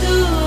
through